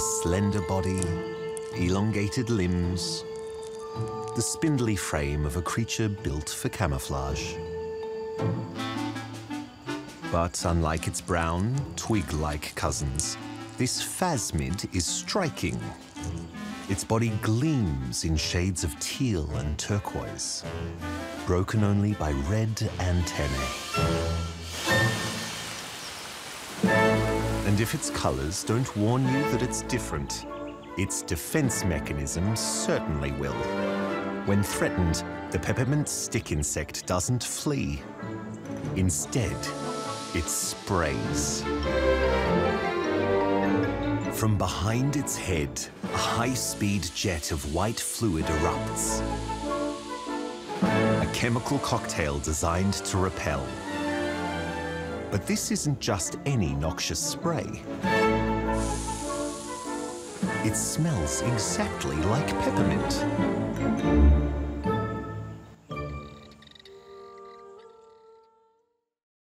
Slender body, elongated limbs, the spindly frame of a creature built for camouflage. But unlike its brown, twig-like cousins, this phasmid is striking. Its body gleams in shades of teal and turquoise, broken only by red antennae. And if its colors don't warn you that it's different, its defense mechanism certainly will. When threatened, the peppermint stick insect doesn't flee. Instead, it sprays. From behind its head, a high-speed jet of white fluid erupts. A chemical cocktail designed to repel. But this isn't just any noxious spray. It smells exactly like peppermint.